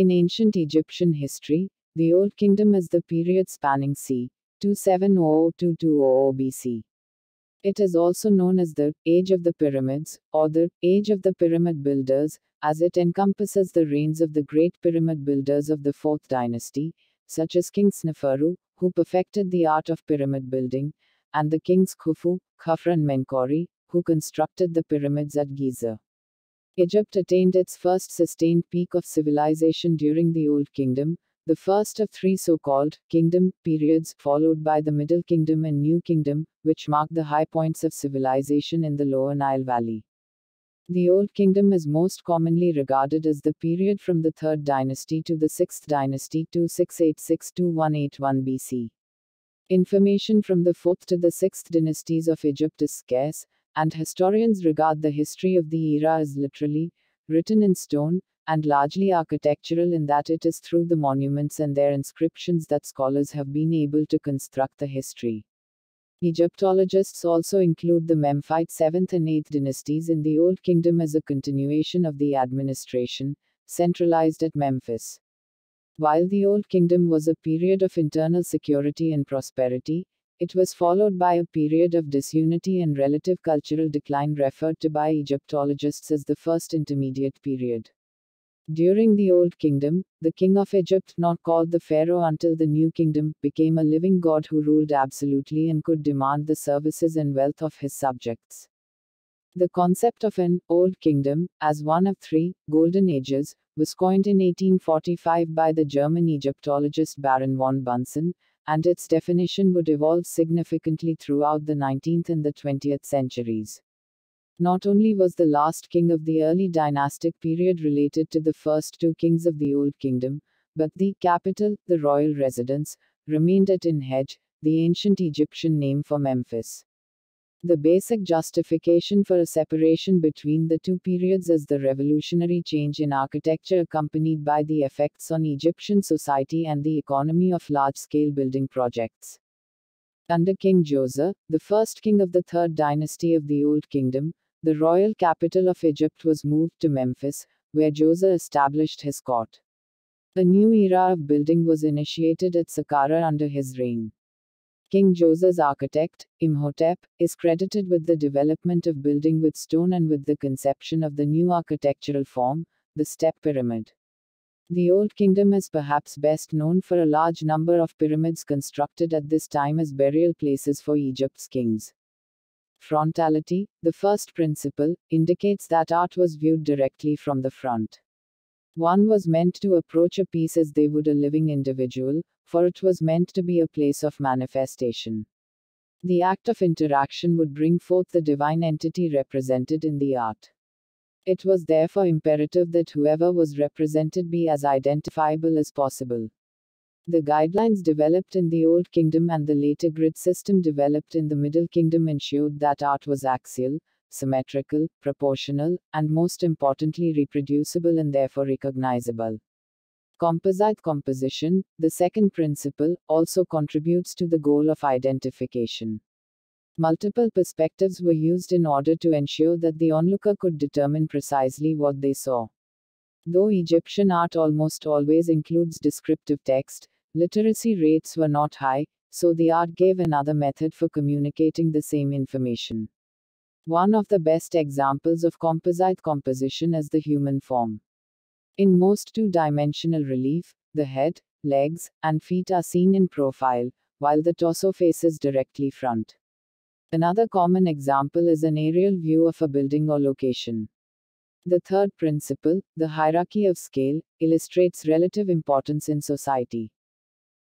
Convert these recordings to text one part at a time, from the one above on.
In ancient Egyptian history, the Old Kingdom is the period spanning c. 2700 to 200 BC. It is also known as the Age of the Pyramids, or the Age of the Pyramid Builders, as it encompasses the reigns of the great pyramid builders of the 4th dynasty, such as King Sneferu, who perfected the art of pyramid building, and the kings Khufu, Khafra and Menkaure, who constructed the pyramids at Giza. Egypt attained its first sustained peak of civilization during the Old Kingdom, the first of three so-called kingdom periods, followed by the Middle Kingdom and New Kingdom, which mark the high points of civilization in the Lower Nile Valley. The Old Kingdom is most commonly regarded as the period from the 3rd dynasty to the 6th dynasty 2686-2181 BC. Information from the 4th to the 6th dynasties of Egypt is scarce, and historians regard the history of the era as literally written in stone, and largely architectural in that it is through the monuments and their inscriptions that scholars have been able to construct the history. Egyptologists also include the Memphite 7th and 8th dynasties in the Old Kingdom as a continuation of the administration, centralized at Memphis. While the Old Kingdom was a period of internal security and prosperity, it was followed by a period of disunity and relative cultural decline referred to by Egyptologists as the First Intermediate Period. During the Old Kingdom, the king of Egypt, not called the Pharaoh until the New Kingdom, became a living god who ruled absolutely and could demand the services and wealth of his subjects. The concept of an Old Kingdom, as one of three Golden Ages, was coined in 1845 by the German Egyptologist Baron von Bunsen, and its definition would evolve significantly throughout the 19th and the 20th centuries. Not only was the last king of the early dynastic period related to the first two kings of the Old Kingdom, but the capital, the royal residence, remained at Ineb-Hedj, the ancient Egyptian name for Memphis. The basic justification for a separation between the two periods is the revolutionary change in architecture accompanied by the effects on Egyptian society and the economy of large scale building projects. Under King Djoser, the first king of the third dynasty of the Old Kingdom, the royal capital of Egypt was moved to Memphis, where Djoser established his court. A new era of building was initiated at Saqqara under his reign. King Djoser's architect, Imhotep, is credited with the development of building with stone and with the conception of the new architectural form, the step pyramid. The Old Kingdom is perhaps best known for a large number of pyramids constructed at this time as burial places for Egypt's kings. Frontality, the first principle, indicates that art was viewed directly from the front. One was meant to approach a piece as they would a living individual, for it was meant to be a place of manifestation. The act of interaction would bring forth the divine entity represented in the art. It was therefore imperative that whoever was represented be as identifiable as possible. The guidelines developed in the Old Kingdom and the later grid system developed in the Middle Kingdom ensured that art was axial, symmetrical, proportional, and most importantly reproducible and therefore recognizable. Composite composition, the second principle, also contributes to the goal of identification. Multiple perspectives were used in order to ensure that the onlooker could determine precisely what they saw. Though Egyptian art almost always includes descriptive text, Literacy rates were not high, so the art gave another method for communicating the same information. One of the best examples of composite composition is the human form. In most two dimensional relief, the head, legs, and feet are seen in profile, while the torso faces directly front. Another common example is an aerial view of a building or location. The third principle, the hierarchy of scale, illustrates relative importance in society.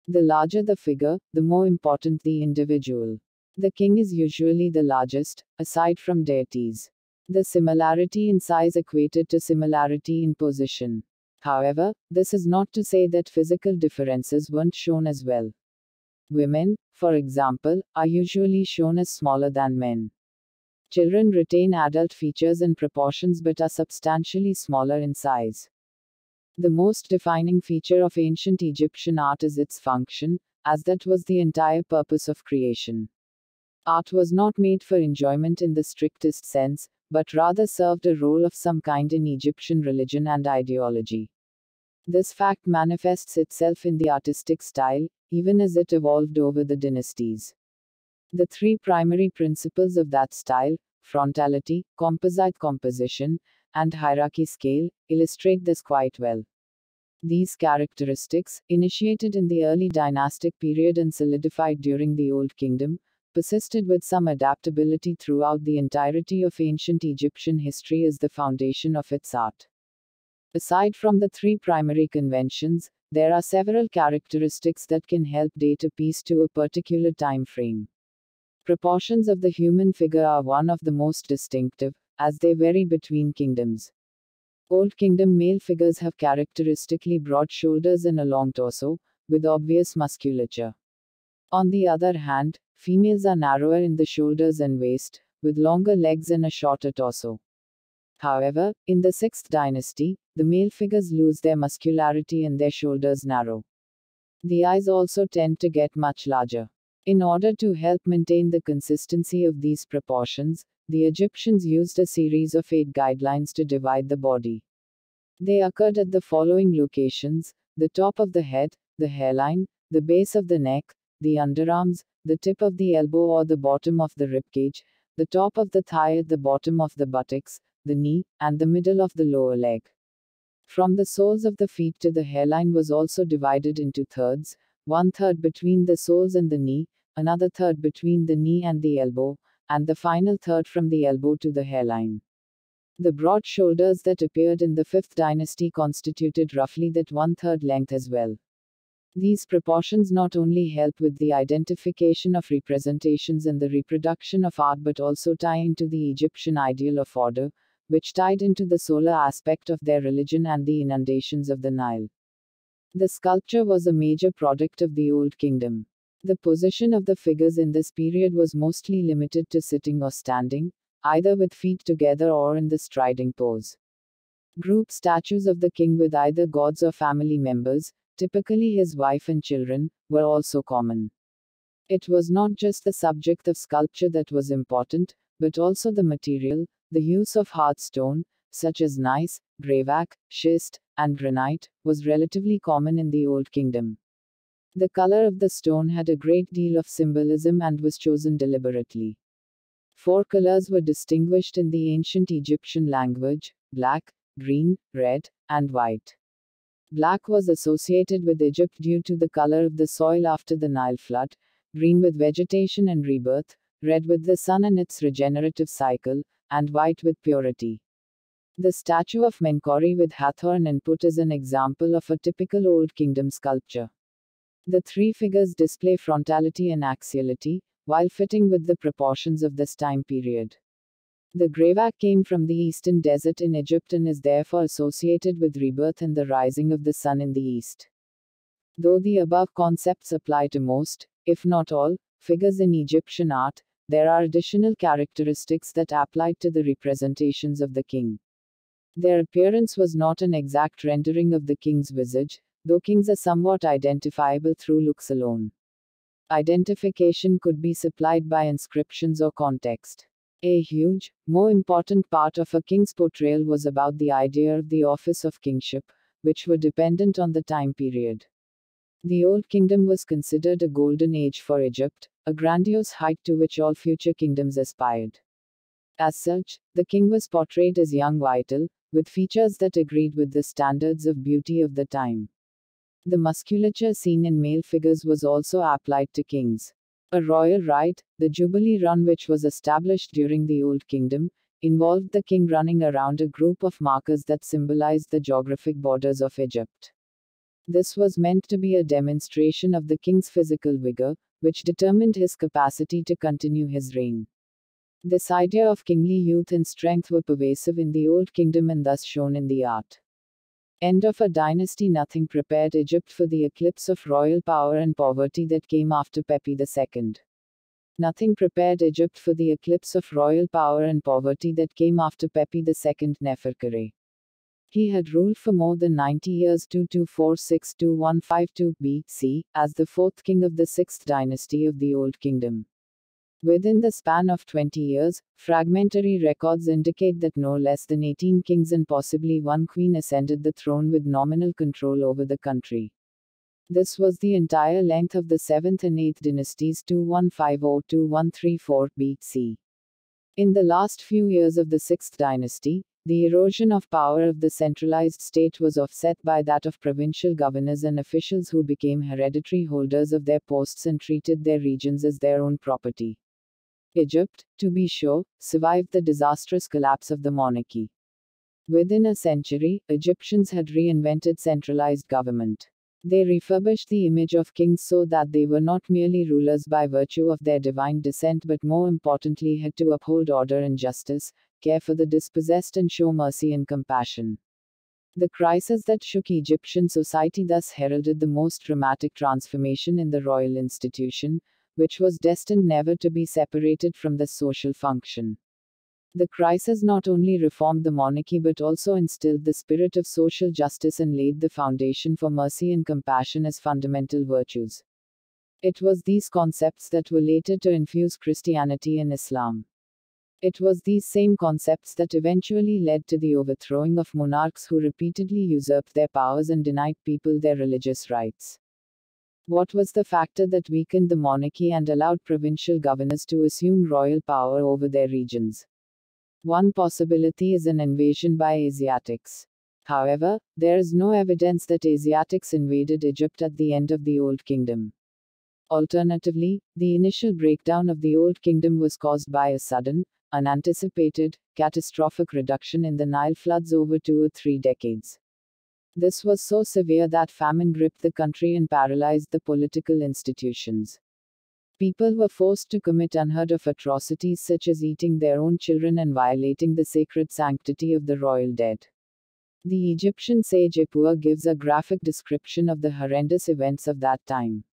The larger the figure, the more important the individual. The king is usually the largest, aside from deities. The similarity in size equated to similarity in position. However, this is not to say that physical differences weren't shown as well. Women, for example, are usually shown as smaller than men. Children retain adult features and proportions but are substantially smaller in size. The most defining feature of ancient Egyptian art is its function, as that was the entire purpose of creation. Art was not made for enjoyment in the strictest sense, but rather served a role of some kind in Egyptian religion and ideology. This fact manifests itself in the artistic style, even as it evolved over the dynasties. The three primary principles of that style frontality, composite composition, and hierarchy scale illustrate this quite well. These characteristics, initiated in the early dynastic period and solidified during the Old Kingdom, persisted with some adaptability throughout the entirety of ancient Egyptian history as the foundation of its art. Aside from the three primary conventions, there are several characteristics that can help date a piece to a particular time frame. Proportions of the human figure are one of the most distinctive, as they vary between kingdoms. Old Kingdom male figures have characteristically broad shoulders and a long torso, with obvious musculature. On the other hand, females are narrower in the shoulders and waist, with longer legs and a shorter torso. However, in the 6th dynasty, the male figures lose their muscularity and their shoulders narrow. The eyes also tend to get much larger. In order to help maintain the consistency of these proportions, the Egyptians used a series of eight guidelines to divide the body. They occurred at the following locations the top of the head, the hairline, the base of the neck, the underarms, the tip of the elbow or the bottom of the ribcage, the top of the thigh at the bottom of the buttocks, the knee, and the middle of the lower leg. From the soles of the feet to the hairline was also divided into thirds, one third between the soles and the knee, another third between the knee and the elbow, and the final third from the elbow to the hairline. The broad shoulders that appeared in the 5th dynasty constituted roughly that one third length as well. These proportions not only help with the identification of representations and the reproduction of art but also tie into the Egyptian ideal of order, which tied into the solar aspect of their religion and the inundations of the Nile. The sculpture was a major product of the Old Kingdom. The position of the figures in this period was mostly limited to sitting or standing, either with feet together or in the striding pose. Group statues of the king with either gods or family members, typically his wife and children, were also common. It was not just the subject of sculpture that was important, but also the material, the use of hard stone, such as gneiss, greywacke, schist, and granite, was relatively common in the Old Kingdom. The color of the stone had a great deal of symbolism and was chosen deliberately. Four colors were distinguished in the ancient Egyptian language black, green, red, and white. Black was associated with Egypt due to the color of the soil after the Nile flood, green with vegetation and rebirth, red with the sun and its regenerative cycle, and white with purity. The statue of Menkaure with Hathor and input is an example of a typical Old Kingdom sculpture. The three figures display frontality and axiality, while fitting with the proportions of this time period. The greywacke came from the eastern desert in Egypt and is therefore associated with rebirth and the rising of the sun in the east. Though the above concepts apply to most, if not all, figures in Egyptian art, there are additional characteristics that applied to the representations of the king. Their appearance was not an exact rendering of the king's visage, though kings are somewhat identifiable through looks alone. Identification could be supplied by inscriptions or context. A huge, more important part of a king's portrayal was about the idea of the office of kingship, which were dependent on the time period. The Old Kingdom was considered a golden age for Egypt, a grandiose height to which all future kingdoms aspired. As such, the king was portrayed as young vital, with features that agreed with the standards of beauty of the time. The musculature seen in male figures was also applied to kings. A royal rite, the Jubilee Run, which was established during the Old Kingdom, involved the king running around a group of markers that symbolized the geographic borders of Egypt. This was meant to be a demonstration of the king's physical vigor, which determined his capacity to continue his reign. This idea of kingly youth and strength were pervasive in the Old Kingdom and thus shown in the art. End of a dynasty Nothing prepared Egypt for the eclipse of royal power and poverty that came after Pepi II. Nothing prepared Egypt for the eclipse of royal power and poverty that came after Pepi II Neferkare. He had ruled for more than 90 years 2246-2152 BC, as the fourth king of the sixth dynasty of the Old Kingdom. Within the span of 20 years, fragmentary records indicate that no less than 18 kings and possibly one queen ascended the throne with nominal control over the country. This was the entire length of the 7th and 8th dynasties 2150-2134 BC. In the last few years of the 6th dynasty, the erosion of power of the centralized state was offset by that of provincial governors and officials who became hereditary holders of their posts and treated their regions as their own property. Egypt, to be sure, survived the disastrous collapse of the monarchy. Within a century, Egyptians had reinvented centralized government. They refurbished the image of kings so that they were not merely rulers by virtue of their divine descent but more importantly had to uphold order and justice, care for the dispossessed and show mercy and compassion. The crisis that shook Egyptian society thus heralded the most dramatic transformation in the royal institution, which was destined never to be separated from the social function. The crisis not only reformed the monarchy but also instilled the spirit of social justice and laid the foundation for mercy and compassion as fundamental virtues. It was these concepts that were later to infuse Christianity and Islam. It was these same concepts that eventually led to the overthrowing of monarchs who repeatedly usurped their powers and denied people their religious rights. What was the factor that weakened the monarchy and allowed provincial governors to assume royal power over their regions? One possibility is an invasion by Asiatics. However, there is no evidence that Asiatics invaded Egypt at the end of the Old Kingdom. Alternatively, the initial breakdown of the Old Kingdom was caused by a sudden, unanticipated, catastrophic reduction in the Nile floods over two or three decades. This was so severe that famine gripped the country and paralyzed the political institutions. People were forced to commit unheard of atrocities such as eating their own children and violating the sacred sanctity of the royal dead. The Egyptian sage Ipuwer gives a graphic description of the horrendous events of that time.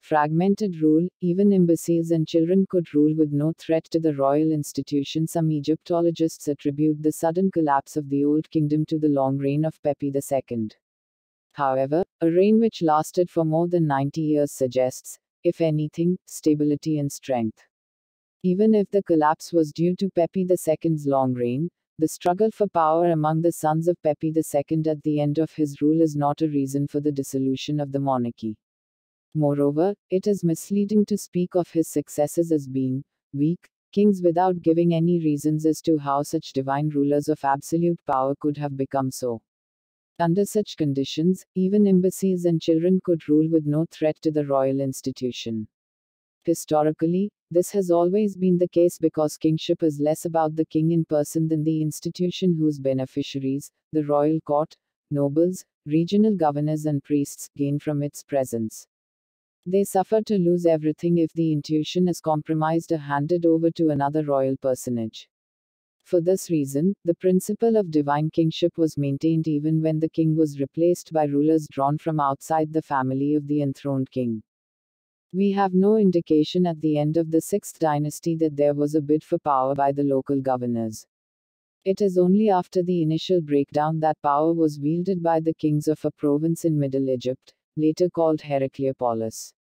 Fragmented rule, even imbeciles and children could rule with no threat to the royal institution. Some Egyptologists attribute the sudden collapse of the Old Kingdom to the long reign of Pepi II. However, a reign which lasted for more than 90 years suggests, if anything, stability and strength. Even if the collapse was due to Pepi II's long reign, the struggle for power among the sons of Pepi II at the end of his rule is not a reason for the dissolution of the monarchy. Moreover, it is misleading to speak of his successors as being weak kings without giving any reasons as to how such divine rulers of absolute power could have become so. Under such conditions, even imbeciles and children could rule with no threat to the royal institution. Historically, this has always been the case because kingship is less about the king in person than the institution whose beneficiaries, the royal court, nobles, regional governors, and priests, gain from its presence. They suffer to lose everything if the intuition is compromised or handed over to another royal personage. For this reason, the principle of divine kingship was maintained even when the king was replaced by rulers drawn from outside the family of the enthroned king. We have no indication at the end of the 6th dynasty that there was a bid for power by the local governors. It is only after the initial breakdown that power was wielded by the kings of a province in Middle Egypt, later called Heracleopolis.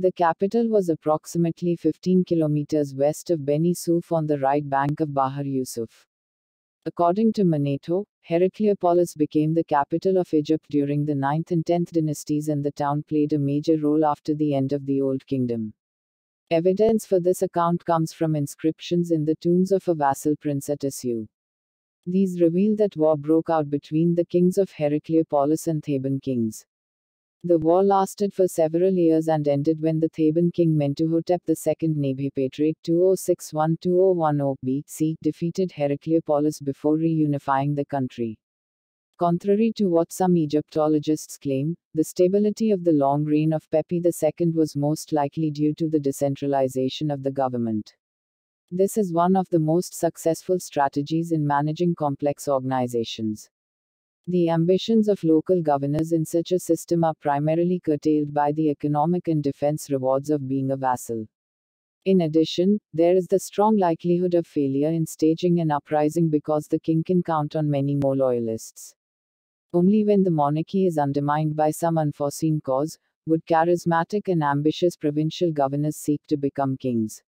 The capital was approximately 15 kilometers west of Beni Suef on the right bank of Bahr Yusuf. According to Manetho, Heracleopolis became the capital of Egypt during the 9th and 10th dynasties and the town played a major role after the end of the Old Kingdom. Evidence for this account comes from inscriptions in the tombs of a vassal prince at Assiut. These reveal that war broke out between the kings of Heracleopolis and Theban kings. The war lasted for several years and ended when the Theban king Mentuhotep II Nebhepetre 2061-2010 BC defeated Heracleopolis before reunifying the country. Contrary to what some Egyptologists claim, the stability of the long reign of Pepi II was most likely due to the decentralization of the government. This is one of the most successful strategies in managing complex organizations. The ambitions of local governors in such a system are primarily curtailed by the economic and defense rewards of being a vassal. In addition, there is the strong likelihood of failure in staging an uprising because the king can count on many more loyalists. Only when the monarchy is undermined by some unforeseen cause, would charismatic and ambitious provincial governors seek to become kings.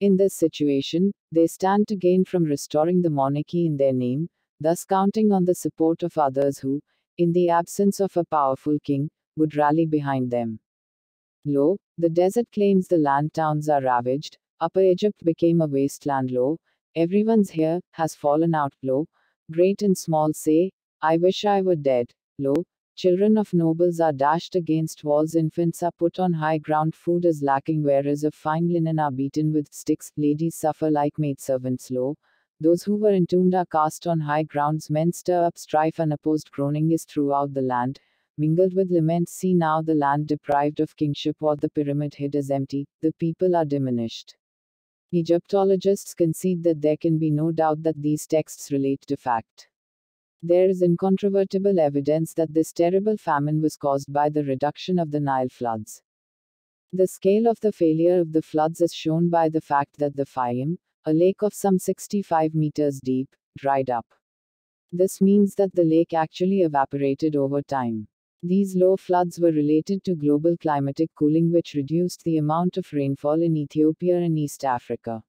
In this situation, they stand to gain from restoring the monarchy in their name, thus counting on the support of others who, in the absence of a powerful king, would rally behind them. Lo, the desert claims the land towns are ravaged, Upper Egypt became a wasteland. Lo, everyone's here, has fallen out. Lo, great and small say, I wish I were dead. Lo, children of nobles are dashed against walls, infants are put on high ground, food is lacking, wearers of fine linen are beaten with sticks, ladies suffer like maidservants. Lo, those who were entombed are cast on high grounds, men stir up strife, and opposed groaning is throughout the land. Mingled with lament, see now the land deprived of kingship, what the pyramid hid is empty, the people are diminished. Egyptologists concede that there can be no doubt that these texts relate to fact. There is incontrovertible evidence that this terrible famine was caused by the reduction of the Nile floods. The scale of the failure of the floods is shown by the fact that the Fayum, a lake of some 65 meters deep, dried up. This means that the lake actually evaporated over time. These low floods were related to global climatic cooling, which reduced the amount of rainfall in Ethiopia and East Africa.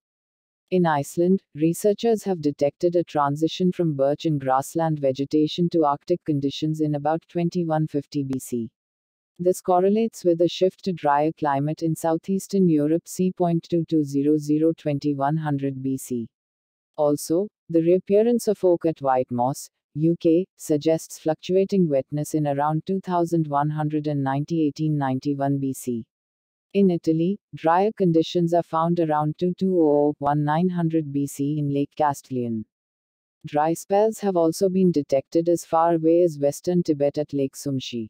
In Iceland, researchers have detected a transition from birch and grassland vegetation to Arctic conditions in about 2150 BC. This correlates with a shift to drier climate in southeastern Europe c.22002100 BC. Also, the reappearance of oak at White Moss, UK, suggests fluctuating wetness in around 2190 1891 BC. In Italy, drier conditions are found around 2200-1900 BC in Lake Castiglione. Dry spells have also been detected as far away as western Tibet at Lake Sumxi.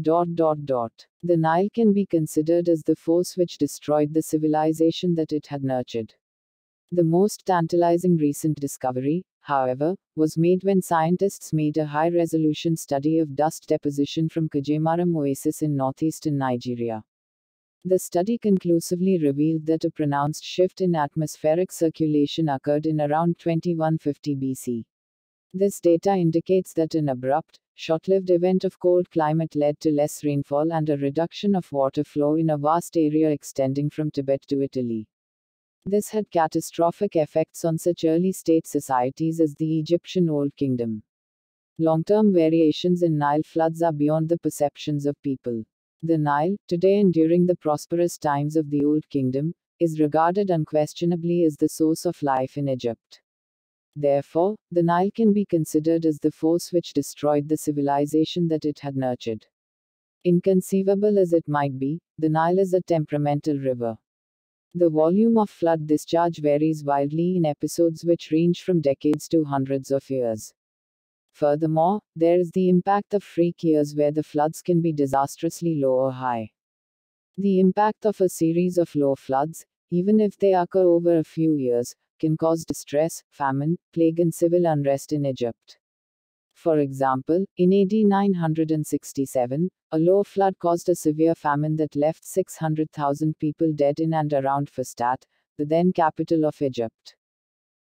Dot dot dot. The Nile can be considered as the force which destroyed the civilization that it had nurtured. The most tantalizing recent discovery, however, was made when scientists made a high resolution study of dust deposition from Kajemarum Oasis in northeastern Nigeria. The study conclusively revealed that a pronounced shift in atmospheric circulation occurred in around 2150 BC. This data indicates that an abrupt, short lived event of cold climate led to less rainfall and a reduction of water flow in a vast area extending from Tibet to Italy. This had catastrophic effects on such early state societies as the Egyptian Old Kingdom. Long term variations in Nile floods are beyond the perceptions of people. The Nile, today and during the prosperous times of the Old Kingdom, is regarded unquestionably as the source of life in Egypt. Therefore, the Nile can be considered as the force which destroyed the civilization that it had nurtured. Inconceivable as it might be, the Nile is a temperamental river. The volume of flood discharge varies wildly in episodes which range from decades to hundreds of years. Furthermore, there is the impact of freak years where the floods can be disastrously low or high. The impact of a series of low floods, even if they occur over a few years, can cause distress, famine, plague, and civil unrest in Egypt. For example, in AD 967, a low flood caused a severe famine that left 600,000 people dead in and around Fustat, the then capital of Egypt.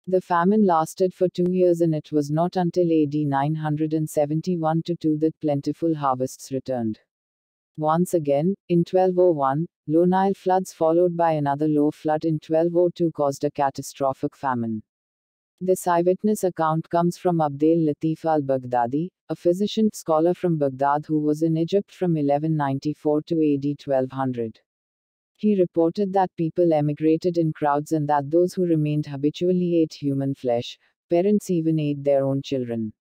The famine lasted for two years and it was not until AD 971 2 that plentiful harvests returned. Once again, in 1201, low Nile floods followed by another low flood in 1202 caused a catastrophic famine. This eyewitness account comes from Abdel Latif al Baghdadi, a physician scholar from Baghdad who was in Egypt from 1194 to AD 1200. He reported that people emigrated in crowds and that those who remained habitually ate human flesh, parents even ate their own children.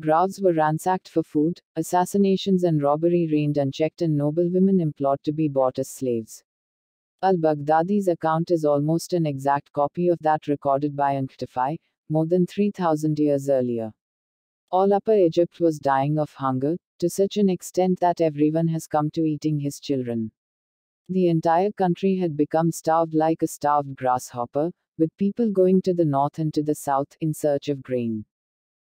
Graves were ransacked for food, assassinations and robbery reigned unchecked, and noblewomen implored to be bought as slaves. Al Baghdadi's account is almost an exact copy of that recorded by Ankhtifi, more than 3,000 years earlier. All Upper Egypt was dying of hunger, to such an extent that everyone has come to eating his children. The entire country had become starved like a starved grasshopper, with people going to the north and to the south in search of grain.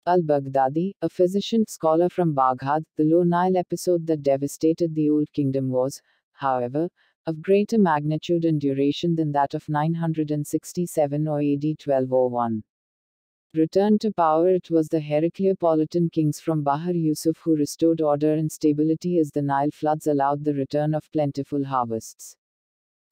Al Baghdadi, a physician scholar from Baghdad, the Low Nile episode that devastated the Old Kingdom was, however, of greater magnitude and duration than that of 967 or AD 1201. Returned to power, it was the Heracleopolitan kings from Bahr Yusuf who restored order and stability as the Nile floods allowed the return of plentiful harvests.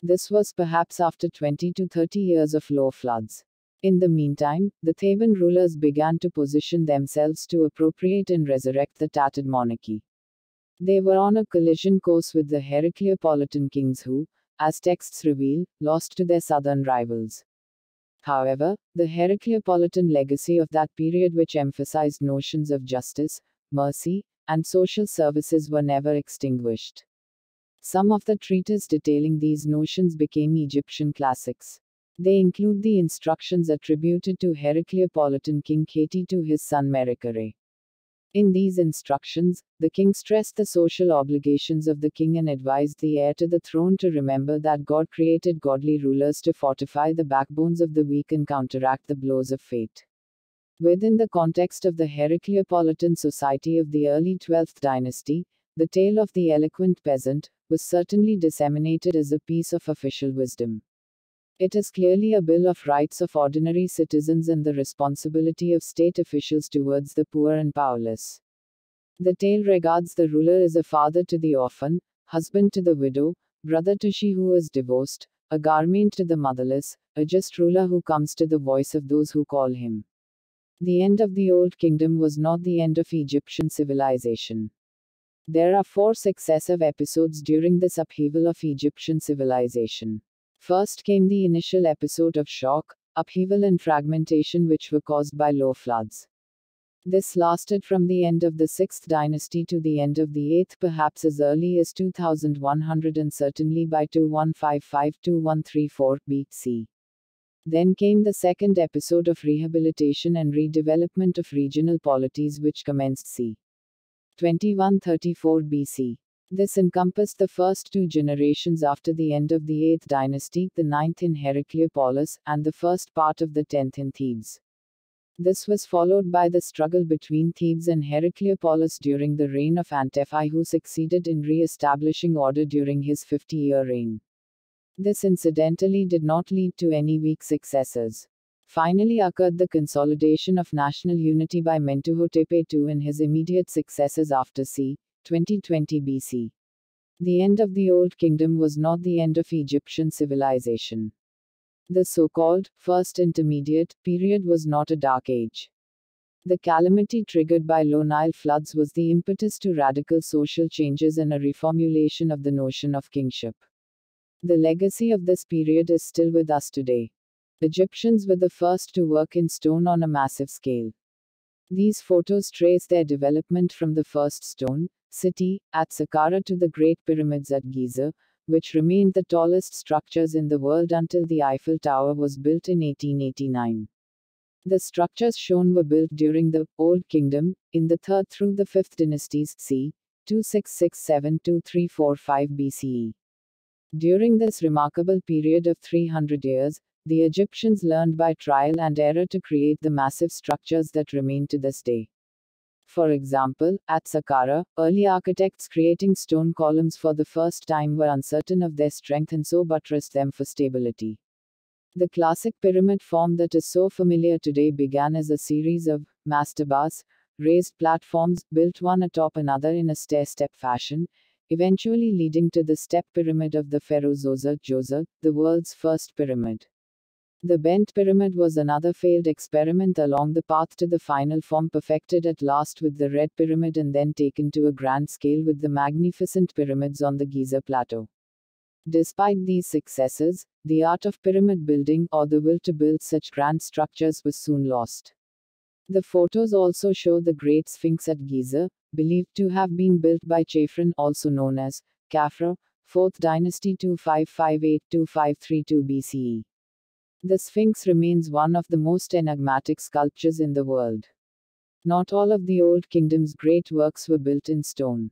This was perhaps after 20 to 30 years of low floods. In the meantime, the Theban rulers began to position themselves to appropriate and resurrect the tattered monarchy. They were on a collision course with the Heracleopolitan kings who, as texts reveal, lost to their southern rivals. However, the Heracleopolitan legacy of that period, which emphasized notions of justice, mercy, and social services, were never extinguished. Some of the treatises detailing these notions became Egyptian classics. They include the instructions attributed to Heracleopolitan King Kheti to his son Merikare. In these instructions, the king stressed the social obligations of the king and advised the heir to the throne to remember that God created godly rulers to fortify the backbones of the weak and counteract the blows of fate. Within the context of the Heracleopolitan society of the early 12th dynasty, the tale of the eloquent peasant was certainly disseminated as a piece of official wisdom. It is clearly a bill of rights of ordinary citizens and the responsibility of state officials towards the poor and powerless. The tale regards the ruler as a father to the orphan, husband to the widow, brother to she who is divorced, a guardian to the motherless, a just ruler who comes to the voice of those who call him. The end of the Old Kingdom was not the end of Egyptian civilization. There are four successive episodes during this upheaval of Egyptian civilization. First came the initial episode of shock, upheaval, and fragmentation, which were caused by low floods. This lasted from the end of the 6th dynasty to the end of the 8th, perhaps as early as 2100 and certainly by 2155 2134 BC. Then came the second episode of rehabilitation and redevelopment of regional polities, which commenced c. 2134 BC. This encompassed the first two generations after the end of the 8th dynasty, the 9th in Heracleopolis, and the first part of the 10th in Thebes. This was followed by the struggle between Thebes and Heracleopolis during the reign of Antefi, who succeeded in re establishing order during his 50 year reign. This incidentally did not lead to any weak successors. Finally occurred the consolidation of national unity by Mentuhotep II and his immediate successors after c. 2020 BC. The end of the Old Kingdom was not the end of Egyptian civilization. The so called First Intermediate period was not a dark age. The calamity triggered by low Nile floods was the impetus to radical social changes and a reformulation of the notion of kingship. The legacy of this period is still with us today. Egyptians were the first to work in stone on a massive scale. These photos trace their development from the first stone, city, at Saqqara to the Great Pyramids at Giza, which remained the tallest structures in the world until the Eiffel Tower was built in 1889. The structures shown were built during the Old Kingdom, in the 3rd through the 5th dynasties, c. 2667 2345 BCE. During this remarkable period of 300 years, the Egyptians learned by trial and error to create the massive structures that remain to this day. For example, at Saqqara, early architects creating stone columns for the first time were uncertain of their strength and so buttressed them for stability. The classic pyramid form that is so familiar today began as a series of mastabas, raised platforms, built one atop another in a stair step fashion, eventually leading to the step pyramid of the pharaoh Zoser, Djoser, the world's first pyramid. The bent pyramid was another failed experiment along the path to the final form perfected at last with the red pyramid and then taken to a grand scale with the magnificent pyramids on the Giza plateau. Despite these successes, the art of pyramid building, or the will to build such grand structures, was soon lost. The photos also show the Great Sphinx at Giza, believed to have been built by Chephren, also known as Khafre, 4th dynasty 2558 2532 BCE. The Sphinx remains one of the most enigmatic sculptures in the world. Not all of the Old Kingdom's great works were built in stone.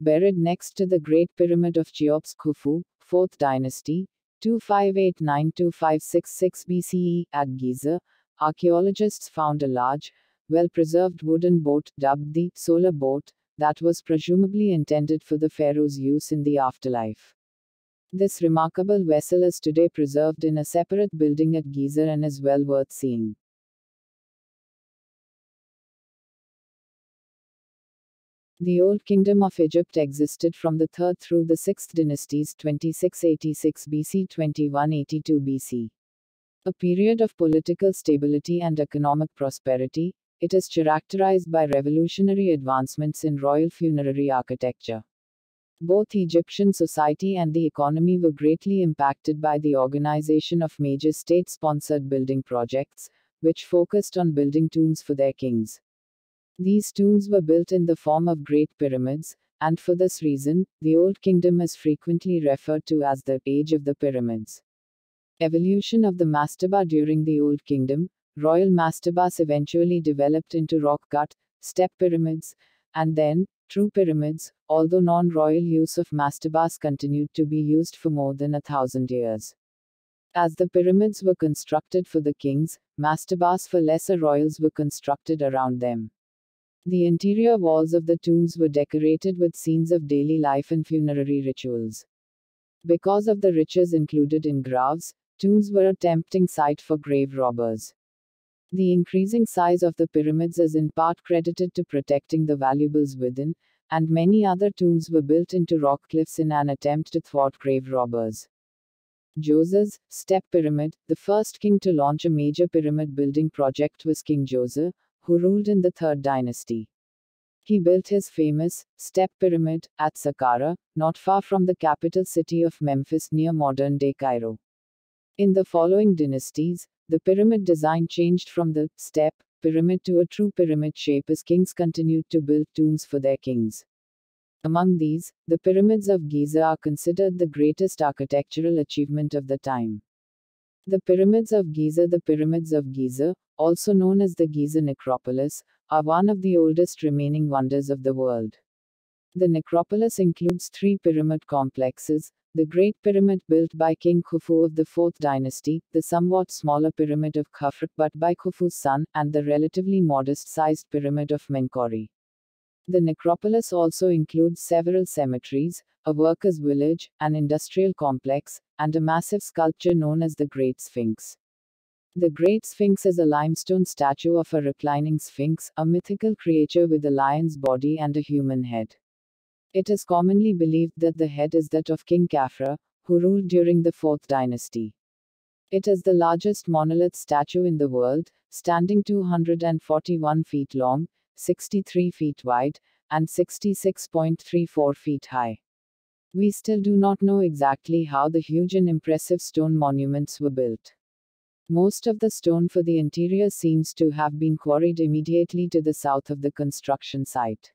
Buried next to the Great Pyramid of Cheops, Khufu, 4th Dynasty, 2589-2566 BCE, at Giza, archaeologists found a large, well preserved wooden boat, dubbed the solar boat, that was presumably intended for the pharaoh's use in the afterlife. This remarkable vessel is today preserved in a separate building at Giza and is well worth seeing. The Old Kingdom of Egypt existed from the 3rd through the 6th dynasties 2686 BC 2182 BC. A period of political stability and economic prosperity, it is characterized by revolutionary advancements in royal funerary architecture. Both Egyptian society and the economy were greatly impacted by the organization of major state sponsored building projects, which focused on building tombs for their kings. These tombs were built in the form of great pyramids, and for this reason, the Old Kingdom is frequently referred to as the Age of the Pyramids. Evolution of the mastaba during the Old Kingdom, royal mastabas eventually developed into rock cut, step pyramids, and then, true pyramids, although non royal use of mastabas continued to be used for more than a thousand years. As the pyramids were constructed for the kings, mastabas for lesser royals were constructed around them. The interior walls of the tombs were decorated with scenes of daily life and funerary rituals. Because of the riches included in graves, tombs were a tempting site for grave robbers. The increasing size of the pyramids is in part credited to protecting the valuables within, and many other tombs were built into rock cliffs in an attempt to thwart grave robbers. Djoser's Step Pyramid, the first king to launch a major pyramid building project was King Djoser, who ruled in the Third Dynasty. He built his famous step pyramid at Saqqara, not far from the capital city of Memphis near modern day Cairo. In the following dynasties, the pyramid design changed from the step pyramid to a true pyramid shape as kings continued to build tombs for their kings. Among these, the pyramids of Giza are considered the greatest architectural achievement of the time. The pyramids of Giza The pyramids of Giza, also known as the Giza Necropolis, are one of the oldest remaining wonders of the world. The necropolis includes three pyramid complexes the Great Pyramid built by King Khufu of the 4th dynasty, the somewhat smaller Pyramid of Khafre but by Khufu's son, and the relatively modest sized Pyramid of Menkaure. The necropolis also includes several cemeteries, a workers' village, an industrial complex, and a massive sculpture known as the Great Sphinx. The Great Sphinx is a limestone statue of a reclining sphinx, a mythical creature with a lion's body and a human head. It is commonly believed that the head is that of King Khafre, who ruled during the 4th dynasty. It is the largest monolith statue in the world, standing 241 feet long, 63 feet wide, and 66.34 feet high. We still do not know exactly how the huge and impressive stone monuments were built. Most of the stone for the interior seems to have been quarried immediately to the south of the construction site.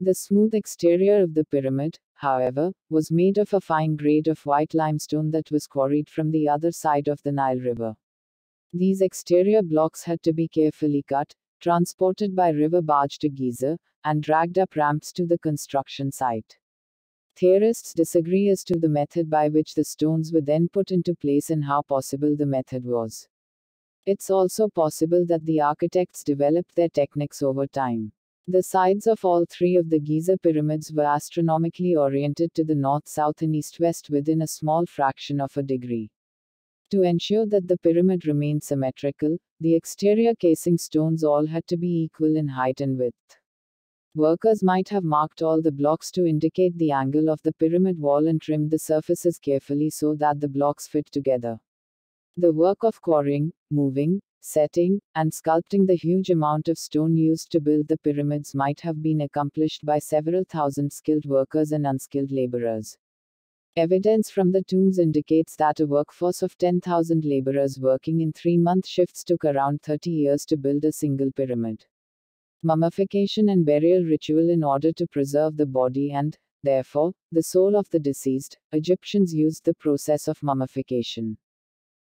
The smooth exterior of the pyramid, however, was made of a fine grade of white limestone that was quarried from the other side of the Nile River. These exterior blocks had to be carefully cut, transported by river barge to Giza, and dragged up ramps to the construction site. Theorists disagree as to the method by which the stones were then put into place and how possible the method was. It's also possible that the architects developed their techniques over time. The sides of all three of the Giza pyramids were astronomically oriented to the north, south, and east west within a small fraction of a degree. To ensure that the pyramid remained symmetrical, the exterior casing stones all had to be equal in height and width. Workers might have marked all the blocks to indicate the angle of the pyramid wall and trimmed the surfaces carefully so that the blocks fit together. The work of quarrying, moving, setting, and sculpting the huge amount of stone used to build the pyramids might have been accomplished by several thousand skilled workers and unskilled laborers. Evidence from the tombs indicates that a workforce of 10,000 laborers working in three month shifts took around 30 years to build a single pyramid mummification and burial ritual in order to preserve the body and, therefore, the soul of the deceased, Egyptians used the process of mummification.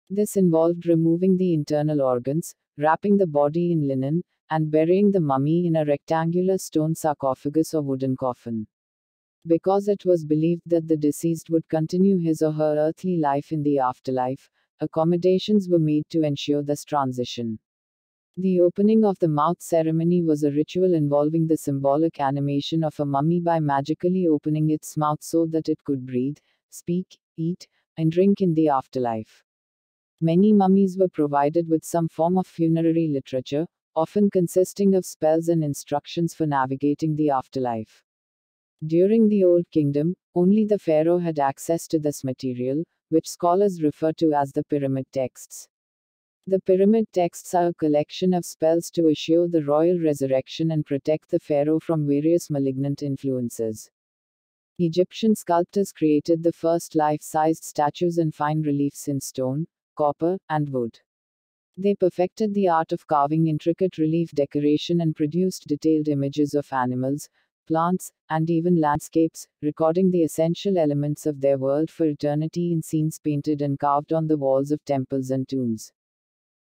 This involved removing the internal organs, wrapping the body in linen, and burying the mummy in a rectangular stone sarcophagus or wooden coffin. Because it was believed that the deceased would continue his or her earthly life in the afterlife, accommodations were made to ensure this transition. The opening of the mouth ceremony was a ritual involving the symbolic animation of a mummy by magically opening its mouth so that it could breathe, speak, eat, and drink in the afterlife. Many mummies were provided with some form of funerary literature, often consisting of spells and instructions for navigating the afterlife. During the Old Kingdom, only the pharaoh had access to this material, which scholars refer to as the pyramid texts. The pyramid texts are a collection of spells to assure the royal resurrection and protect the pharaoh from various malignant influences. Egyptian sculptors created the first life sized statues and fine reliefs in stone, copper, and wood. They perfected the art of carving intricate relief decoration and produced detailed images of animals, plants, and even landscapes, recording the essential elements of their world for eternity in scenes painted and carved on the walls of temples and tombs.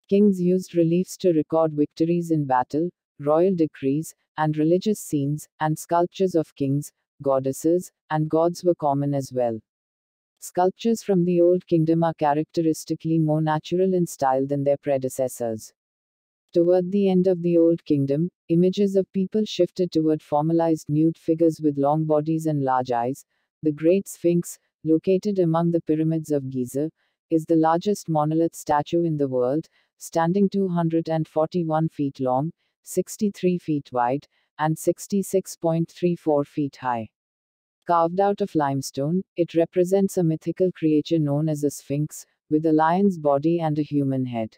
Kings used reliefs to record victories in battle, royal decrees, and religious scenes, and sculptures of kings, goddesses, and gods were common as well. Sculptures from the Old Kingdom are characteristically more natural in style than their predecessors. Toward the end of the Old Kingdom, images of people shifted toward formalized nude figures with long bodies and large eyes. The Great Sphinx, located among the pyramids of Giza, is the largest monolith statue in the world, standing 241 feet long, 63 feet wide, and 66.34 feet high. Carved out of limestone, it represents a mythical creature known as a sphinx, with a lion's body and a human head.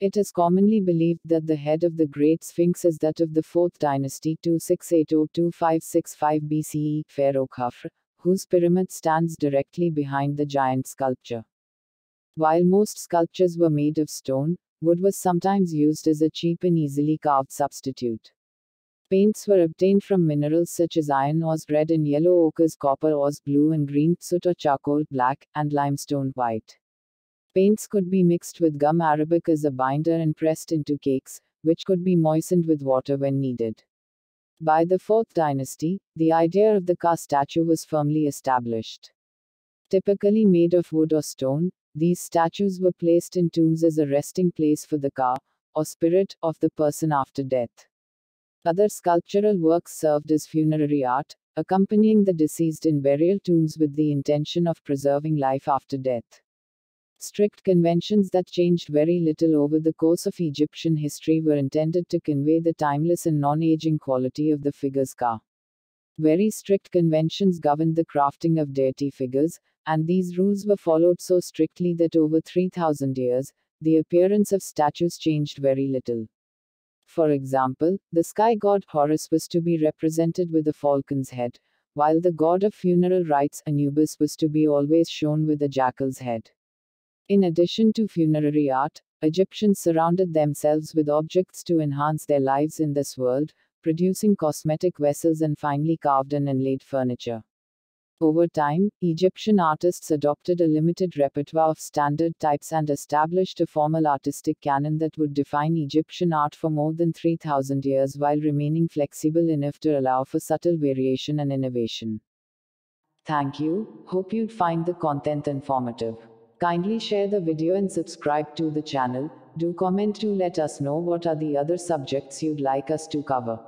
It is commonly believed that the head of the Great Sphinx is that of the 4th dynasty 2680-2565 BCE Pharaoh Khafre, whose pyramid stands directly behind the giant sculpture. While most sculptures were made of stone, wood was sometimes used as a cheap and easily carved substitute. Paints were obtained from minerals such as iron ores red and yellow ochres copper ores blue and green soot or charcoal black, and limestone white. Paints could be mixed with gum arabic as a binder and pressed into cakes, which could be moistened with water when needed. By the 4th dynasty, the idea of the Ka statue was firmly established. Typically made of wood or stone, these statues were placed in tombs as a resting place for the Ka, or spirit, of the person after death. Other sculptural works served as funerary art, accompanying the deceased in burial tombs with the intention of preserving life after death. Strict conventions that changed very little over the course of Egyptian history were intended to convey the timeless and non aging quality of the figure's Ka. Very strict conventions governed the crafting of deity figures, and these rules were followed so strictly that over 3000 years, the appearance of statues changed very little. For example, the sky god Horus was to be represented with a falcon's head, while the god of funeral rites Anubis was to be always shown with a jackal's head. In addition to funerary art, Egyptians surrounded themselves with objects to enhance their lives in this world, producing cosmetic vessels and finely carved and inlaid furniture. Over time, Egyptian artists adopted a limited repertoire of standard types and established a formal artistic canon that would define Egyptian art for more than 3000 years while remaining flexible enough to allow for subtle variation and innovation. Thank you, hope you'd find the content informative. Kindly share the video and subscribe to the channel. Do comment to let us know what are the other subjects you'd like us to cover.